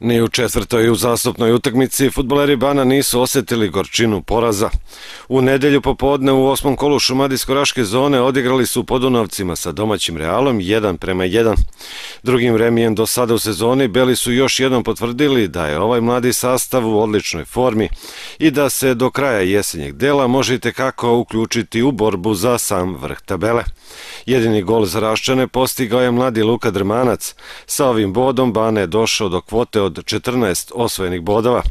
Ni u četvrtoj uzastupnoj utakmici futboleri Bana nisu osetili gorčinu poraza. U nedelju popodne u osmom kolu Šumadijsko-Raške zone odigrali su Podunavcima sa domaćim Realom 1 prema 1. Drugim remijem do sada u sezoni Beli su još jednom potvrdili da je ovaj mladi sastav u odličnoj formi i da se do kraja jesenjeg dela možete kako uključiti u borbu za sam vrh tabele. Jedini gol za Raščane postigao je mladi Luka Drmanac. Sa ovim bodom Bane je došao do kvote od 14 osvojenih bodova.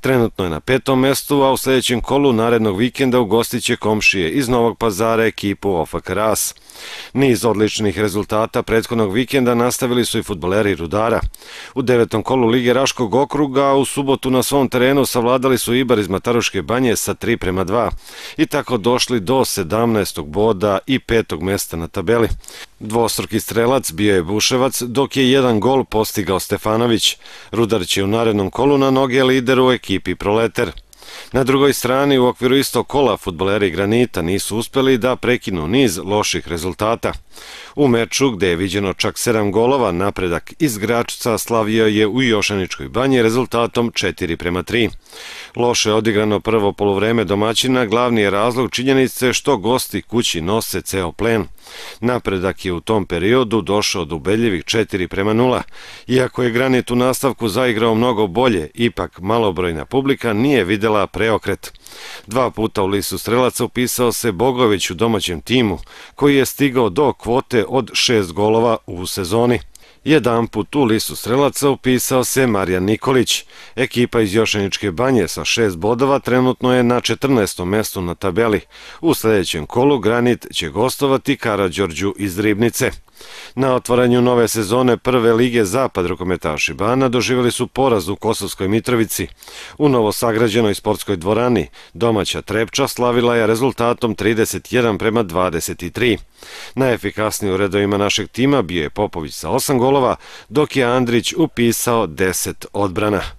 Trenutno je na petom mestu, a u sledećem kolu narednog vikenda ugostiće komšije iz Novog pazara ekipu OFAK Ras. Niz odličnih rezultata prethodnog vikenda nastavili su i futboleri Rudara. U devetom kolu Lige Raškog okruga u subotu na svom terenu savladali su Ibar iz Mataruške banje sa 3 prema 2 i tako došli do 17. boda i petog mesta na tabeli. Dvostruki strelac bio je Buševac, dok je jedan gol postigao Stefanović. Rudar će u narednom kolu na noge lider u ekipi Proleter. Na drugoj strani, u okviru istog kola, futboleri Granita nisu uspeli da prekinu niz loših rezultata. U meču, gde je viđeno čak 7 golova, napredak iz Gračca slavio je u Jošaničkoj banji rezultatom 4 prema 3. Loše odigrano prvo polovreme domaćina glavni je razlog činjenice što gosti kući nose ceo plen. Napredak je u tom periodu došao do ubeljivih 4 prema 0. Iako je Granit u nastavku zaigrao mnogo bolje, ipak malobrojna publika nije videla preokret. Dva puta u listu strelaca upisao se Bogović u domaćem timu, koji je stigao do kvote od šest golova u sezoni. Jedan put u listu strelaca upisao se Marijan Nikolić. Ekipa iz Jošaničke banje sa šest bodova trenutno je na 14. mestu na tabeli. U sledećem kolu Granit će gostovati Karadžorđu iz Ribnice. Na otvaranju nove sezone prve lige Zapad rukometaši Bana doživjeli su poraz u Kosovskoj Mitrovici. U novosagrađenoj sportskoj dvorani domaća Trepča slavila je rezultatom 31 prema 23. Najefikasniji u redovima našeg tima bio je Popović sa 8 golova, dok je Andrić upisao 10 odbrana.